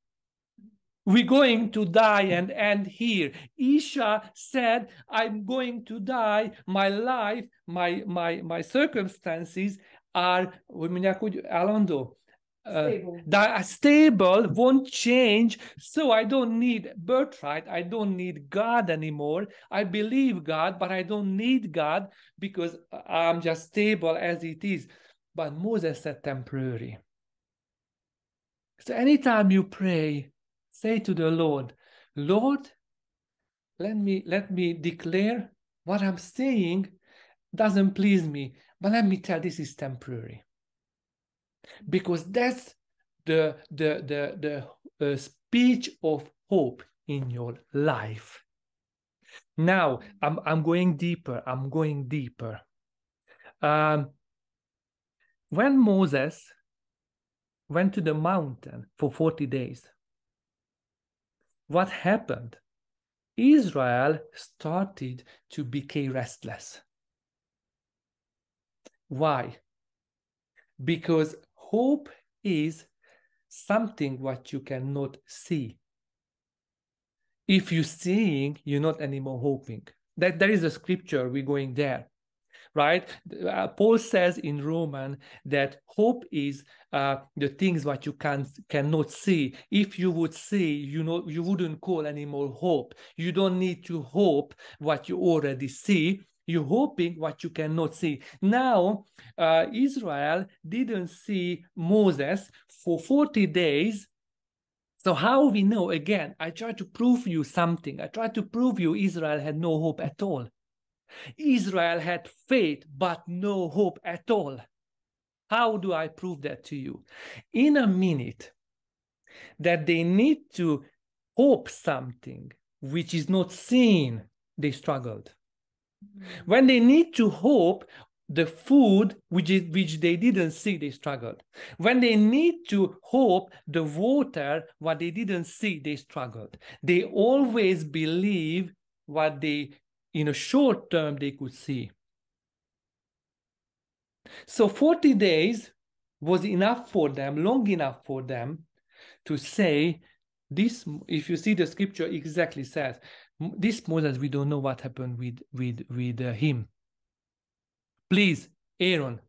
We're going to die and end here. Isha said, I'm going to die. My life, my, my, my circumstances are, hogy mondják, hogy állandó. Uh, that stable won't change so i don't need birthright i don't need god anymore. I believe god but i don't need god because i'm just stable as it is. But moses said temporary. So anytime you pray say to the lord lord let me let me declare what i'm saying. Doesn't please me but let me tell this is temporary. Because that's the the the the uh, speech of hope in your life. Now I'm I'm going deeper. I'm going deeper. Um, when Moses went to the mountain for 40 days, what happened? Israel started to become restless. Why? because hope is something what you cannot see. If you're seeing, you're not anymore hoping. That there is a scripture, we're going there right? Uh, Paul says in Roman that hope is uh, the things what you can cannot see. If you would see, you know, you wouldn't call anymore hope. You don't need to hope what you already see. You're hoping what you cannot see. Now, uh, Israel didn't see Moses for 40 days so how we know again i try to prove you something i try to prove you israel had no hope at all Israel had faith, but no hope at all. How do I prove that to you? In a minute, that they need to hope something which is not seen, they struggled. Mm-hmm. When they need to hope the food which, is, which they didn't see, they struggled. When they need to hope the water, what they didn't see, they struggled. They always believe what they in a short term they could see. So 40 days was enough for them, long enough for them to say, this, if you see the scripture exactly says, this Moses, we don't know what happened with, with, with uh, him. Please, Aaron,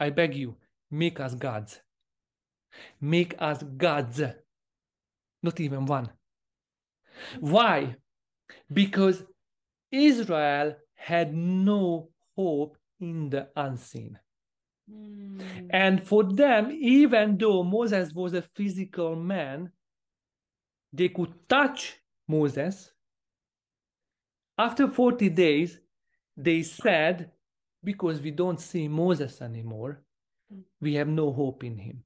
I beg you, make us gods. Make us gods. Not even one. Why? Because Israel had no hope in the unseen. Mm. And for them, even though Moses was a physical man, they could touch Moses. After 40 days, they said, because we don't see Moses anymore, hmm. we have no hope in him.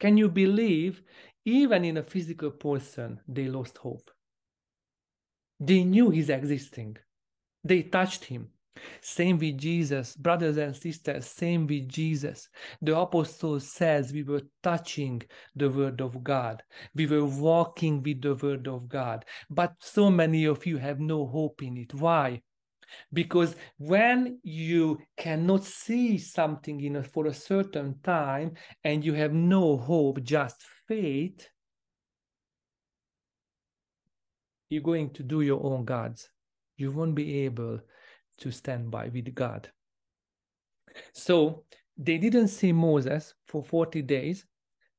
Can you believe, even in a physical person, they lost hope? They knew he's existing. They touched him. Same with Jesus, brothers and sisters, same with Jesus. The apostle says we were touching the word of God. We were walking with the word of God. But so many of you have no hope in it. Why? Because when you cannot see something in a, for a certain time and you have no hope, just faith, you're going to do your own gods. You won't be able to stand by with God. So they didn't see Moses for 40 days,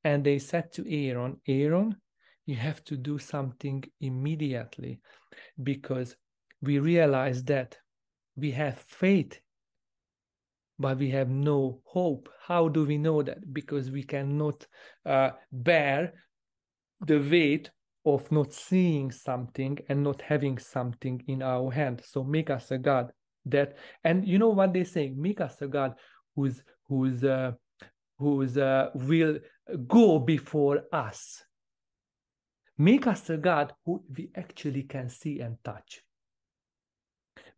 and they said to Aaron, Aaron, you have to do something immediately because we realize that we have faith, but we have no hope. How do we know that? Because we cannot uh, bear the weight of not seeing something and not having something in our hand. So make us a God that, and you know what they say, make us a God who's who's uh, who's uh, will go before us. Make us a God who we actually can see and touch.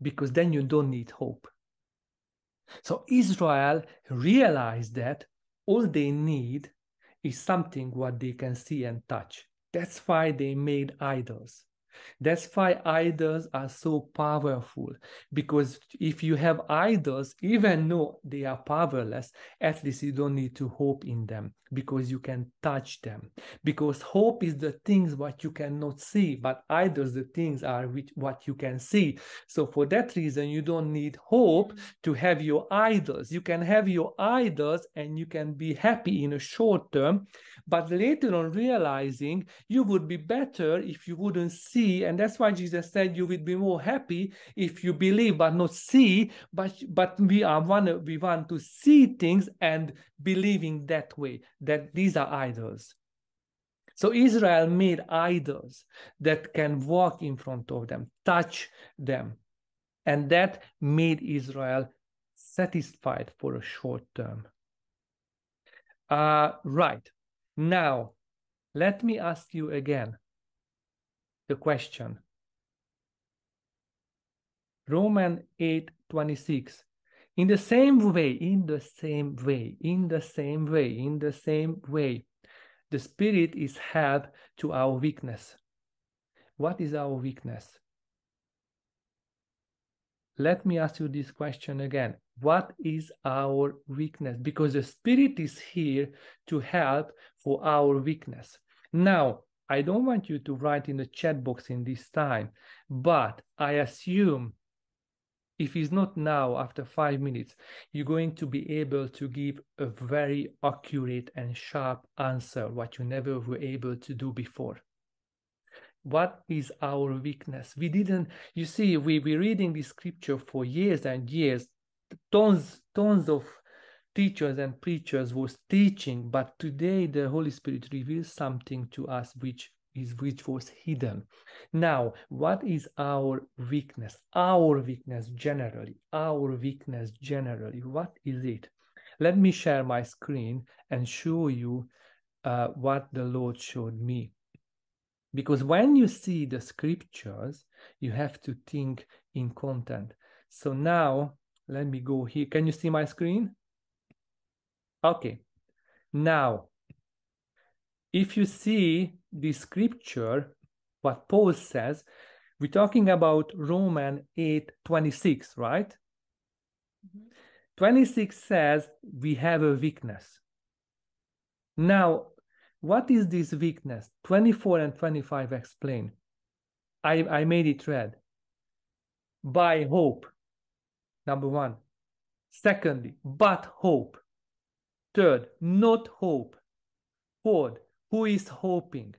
Because then you don't need hope. So Israel realized that all they need is something what they can see and touch. That's why they made idols. That's why idols are so powerful. Because if you have idols, even though they are powerless, at least you don't need to hope in them because you can touch them. Because hope is the things what you cannot see, but idols, the things are which, what you can see. So for that reason, you don't need hope to have your idols. You can have your idols and you can be happy in a short term, but later on realizing you would be better if you wouldn't see see, and that's why Jesus said you will be more happy if you believe but not see. But but we are one we want to see things and believing that way that these are idols. So Israel made idols that can walk in front of them, touch them, and that made Israel satisfied for a short term. Uh, right. Now, let me ask you again the question. Roman 8 26. In the same way, in the same way, in the same way, in the same way, the Spirit is help to our weakness. What is our weakness? let me ask you this question again. What is our weakness? Because the Spirit is here to help for our weakness. Now, I don't want you to write in the chat box in this time, but I assume if it's not now, after five minutes, you're going to be able to give a very accurate and sharp answer, what you never were able to do before. What is our weakness? We didn't you see we were reading the scripture for years and years tons tons of teachers and preachers was teaching but today the holy spirit reveals something to us which is which was hidden now what is our weakness our weakness generally our weakness generally what is it let me share my screen and show you uh, what the lord showed me because when you see the scriptures, you have to think in content. So now let me go here. Can you see my screen? Okay. Now, if you see the scripture, what Paul says, we're talking about Roman 8 26, right? Mm -hmm. 26 says we have a weakness. Now, what is this weakness? 24 and 25 explain. I, I made it red. By hope, number one. Secondly, but hope. Third, not hope. Fourth, who is hoping?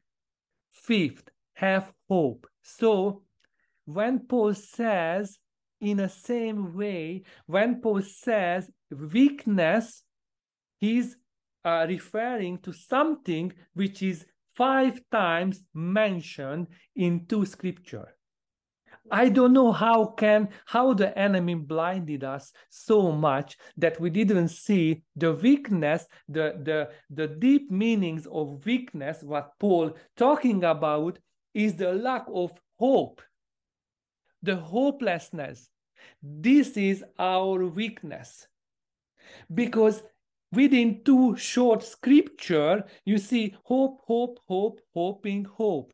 Fifth, have hope. So when Paul says, in the same way, when Paul says weakness, he's uh, referring to something which is five times mentioned in two scripture. I don't know how can how the enemy blinded us so much that we didn't see the weakness, the the the deep meanings of weakness. What Paul talking about is the lack of hope, the hopelessness. This is our weakness, because within two short scripture, you see hope, hope, hope, hoping, hope.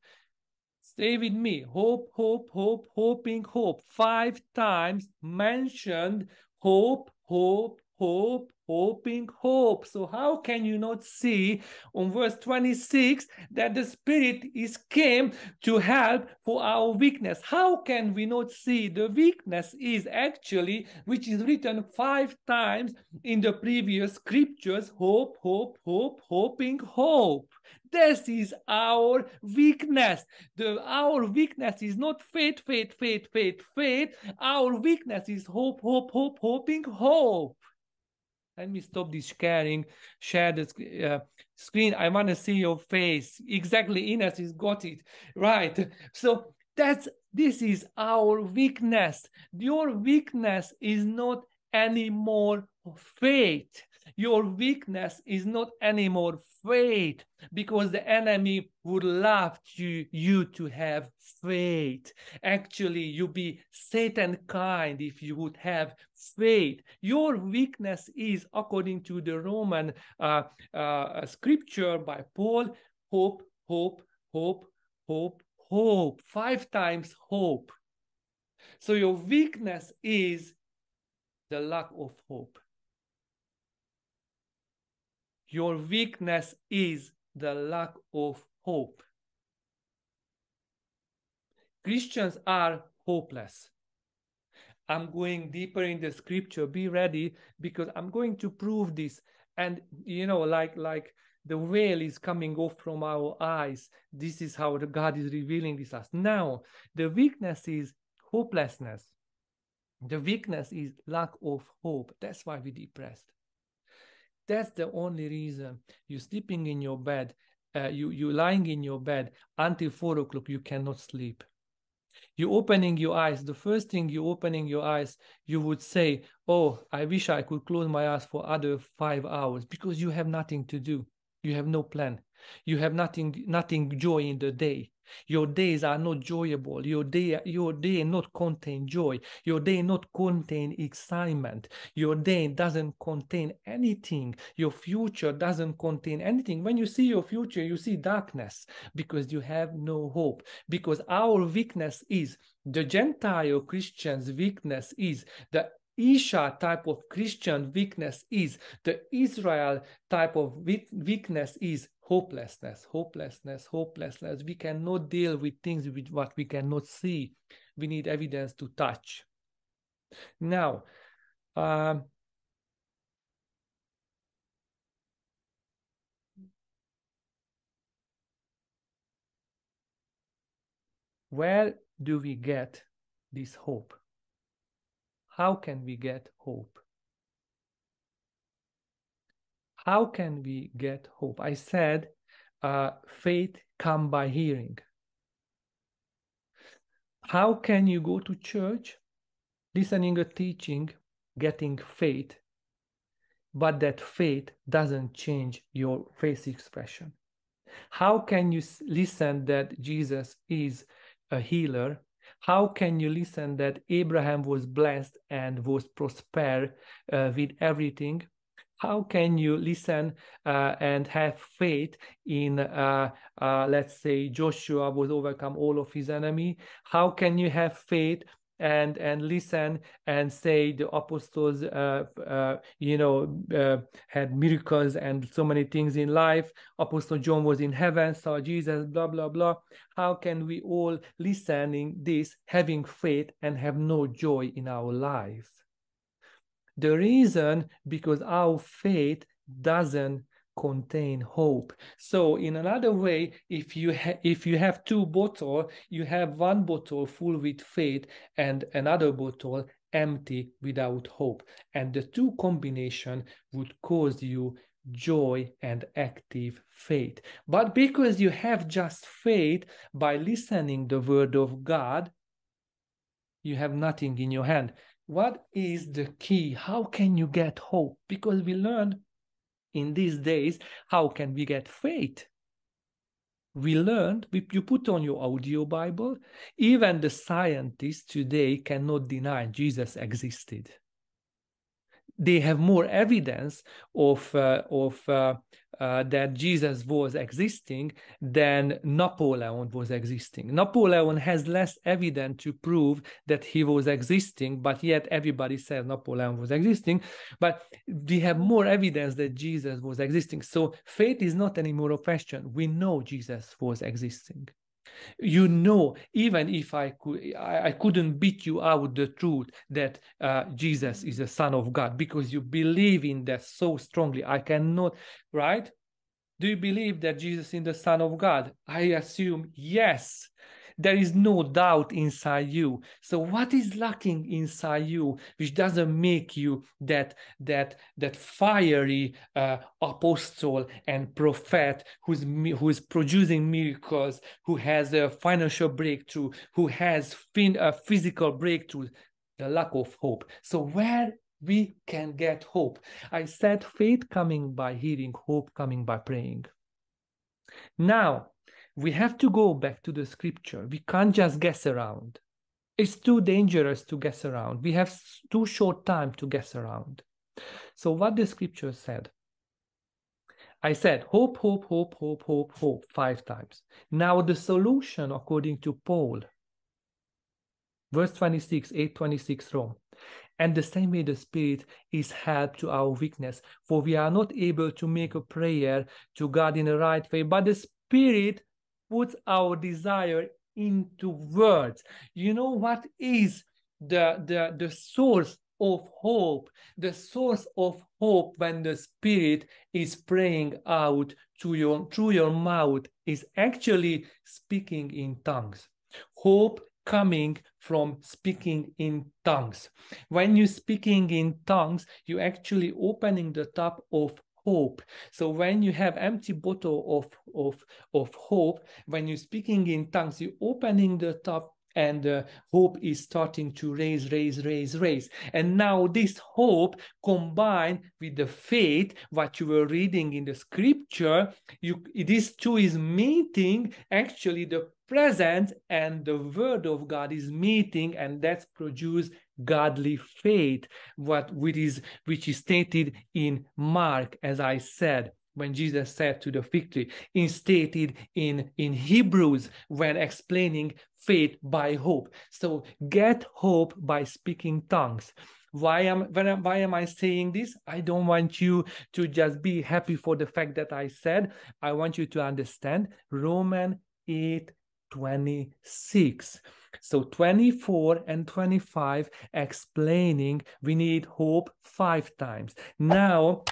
Stay with me. Hope, hope, hope, hoping, hope. Five times mentioned hope, hope, hope, hoping, hope. So how can you not see on verse 26 that the Spirit is came to help for our weakness? How can we not see the weakness is actually, which is written five times in the previous scriptures, hope, hope, hope, hoping, hope. This is our weakness. The, our weakness is not faith, faith, faith, faith, faith. Our weakness is hope, hope, hope, hoping, hope. Let me stop this sharing, share the uh, screen. I want to see your face. Exactly, Ines has got it. Right. So that's this is our weakness. Your weakness is not anymore faith. Your weakness is not anymore faith because the enemy would love to, you to have faith. Actually, you be Satan kind if you would have faith. Your weakness is, according to the Roman uh, uh, scripture by Paul, hope, hope, hope, hope, hope. Five times hope. So your weakness is the lack of hope. Your weakness is the lack of hope. Christians are hopeless. I'm going deeper in the scripture. Be ready because I'm going to prove this. And you know, like like the veil is coming off from our eyes. This is how God is revealing this us. Now, the weakness is hopelessness. The weakness is lack of hope. That's why we're depressed. That's the only reason you're sleeping in your bed, uh, you you lying in your bed until four o'clock. You cannot sleep. You opening your eyes. The first thing you opening your eyes, you would say, "Oh, I wish I could close my eyes for other five hours," because you have nothing to do. You have no plan. You have nothing, nothing joy in the day. Your days are not joyable. Your day, your day not contain joy. Your day not contain excitement. Your day doesn't contain anything. Your future doesn't contain anything. When you see your future, you see darkness because you have no hope. Because our weakness is the Gentile Christian's weakness is the Isha type of Christian weakness is, the Israel type of weakness is hopelessness, hopelessness, hopelessness. We cannot deal with things with what we cannot see. We need evidence to touch. Now, um, where do we get this hope? How can we get hope? How can we get hope? I said uh, faith come by hearing. How can you go to church, listening a teaching, getting faith, but that faith doesn't change your face expression? How can you listen that Jesus is a healer how can you listen that Abraham was blessed and was prosper uh, with everything? How can you listen uh, and have faith in, uh, uh let's say, Joshua was overcome all of his enemy? How can you have faith and and listen and say the apostles uh, uh, you know uh, had miracles and so many things in life. Apostle john was in heaven saw jesus blah blah blah. How can we all listening this having faith and have no joy in our life? The reason because our faith doesn't contain hope. So in another way if you ha- if you have two bottle you have one bottle full with faith and another bottle empty without hope. And the two combination would cause you joy and active faith. But because you have just faith by listening the word of god you have nothing in your hand. What is the key? How can you get hope? Because we learned in these days, how can we get faith? We learned, we, you put on your audio Bible, even the scientists today cannot deny Jesus existed they have more evidence of uh, of uh, uh, that Jesus was existing than Napoleon was existing. Napoleon has less evidence to prove that he was existing, but yet everybody says Napoleon was existing. But we have more evidence that Jesus was existing. So faith is not anymore a question. We know Jesus was existing you know even if i could I, I, couldn't beat you out the truth that uh, jesus is the son of god because you believe in that so strongly. I cannot right? Do you believe that jesus is the son of god? I assume yes there is no doubt inside you. So what is lacking inside you which doesn't make you that that that fiery uh, apostle and prophet who's who is producing miracles who has a financial breakthrough who has fin- a physical breakthrough? The lack of hope. So where we can get hope? I said faith coming by hearing hope coming by praying. Now we have to go back to the scripture. We can't just guess around. It's too dangerous to guess around. We have too short time to guess around. So what the scripture said, I said hope, hope, hope, hope, hope, hope five times. Now the solution according to Paul, verse 26, 826 Rome. And the same way the Spirit is help to our weakness, for we are not able to make a prayer to God in the right way, but the Spirit put our desire into words. You know what is the, the, the source of hope, the source of hope when the spirit is praying out to your through your mouth is actually speaking in tongues. Hope coming from speaking in tongues. When you're speaking in tongues, you're actually opening the top of hope. So when you have empty bottle of, of, of hope, when you're speaking in tongues, you're opening the top and hope is starting to raise, raise, raise, raise. And now this hope combined with the faith, what you were reading in the scripture, you these two is meeting actually the presence and the word of God is meeting, and that's produced godly faith, what which is which is stated in Mark, as I said when Jesus said to the fig tree, stated in, in Hebrews when explaining faith by hope. So get hope by speaking tongues. Why am why am I saying this? I don't want you to just be happy for the fact that I said. I want you to understand Roman 8 26. So 24 and 25 explaining we need hope five times. Now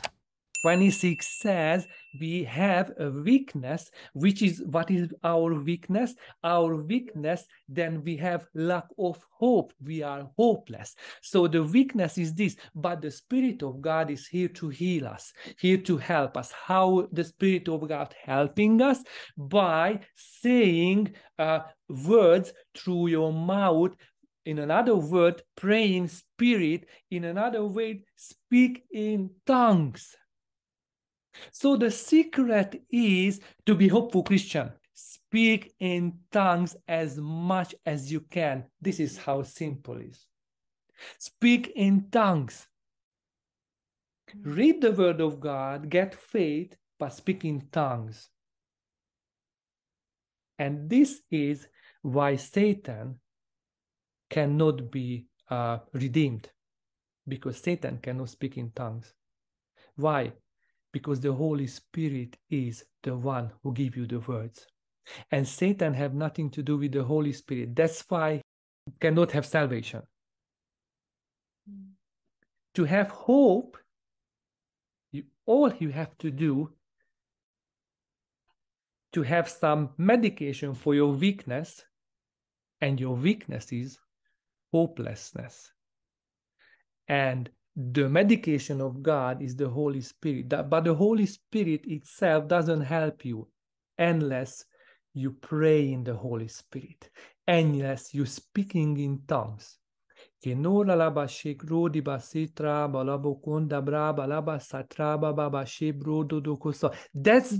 26 says we have a weakness, which is what is our weakness? Our weakness, then we have lack of hope. We are hopeless. So the weakness is this, but the Spirit of God is here to heal us, here to help us. How the Spirit of God helping us? By saying uh, words through your mouth in another word, pray in spirit. In another way, speak in tongues. So the secret is to be hopeful Christian. Speak in tongues as much as you can. This is how simple it is. Speak in tongues. Read the word of God, get faith, but speak in tongues. And this is why Satan cannot be uh, redeemed, because Satan cannot speak in tongues. Why? Because the Holy Spirit is the one who give you the words. And Satan have nothing to do with the Holy Spirit. That's why cannot have salvation. Mm. To have hope, you, all you have to do to have some medication for your weakness, and your weakness is hopelessness. And the medication of God is the Holy Spirit. But the Holy Spirit itself doesn't help you unless you pray in the Holy Spirit, unless you're speaking in tongues. That's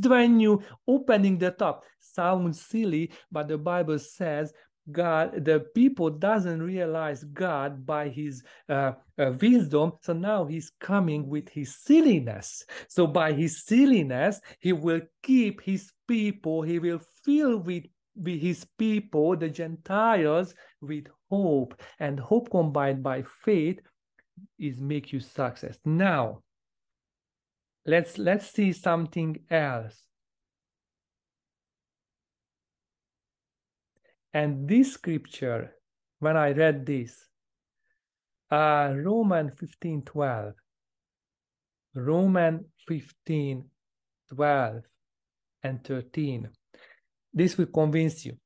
when you opening the top. Sounds silly, but the Bible says God, the people doesn't realize God by his uh, uh, wisdom. So now he's coming with his silliness. So by his silliness, he will keep his people. He will fill with, with his people, the Gentiles, with hope. And hope combined by faith is make you success. Now, let's let's see something else. And this scripture, when I read this, uh, Roman 15 12, Roman 15 12 and 13, this will convince you.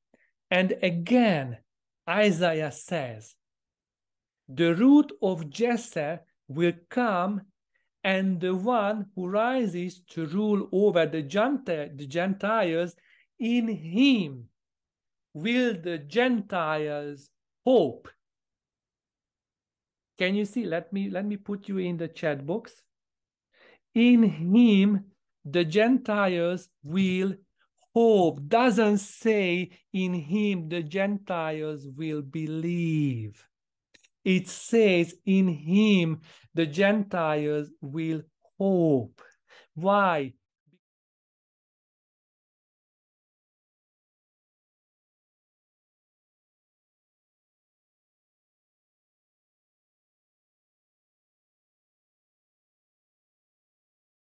And again, Isaiah says, the root of Jesse will come, and the one who rises to rule over the, the Gentiles, in him will the Gentiles hope? Can you see? Let me let me put you in the chat box. In him, the Gentiles will hope. Doesn't say in him the Gentiles will believe. It says in him the Gentiles will hope. Why?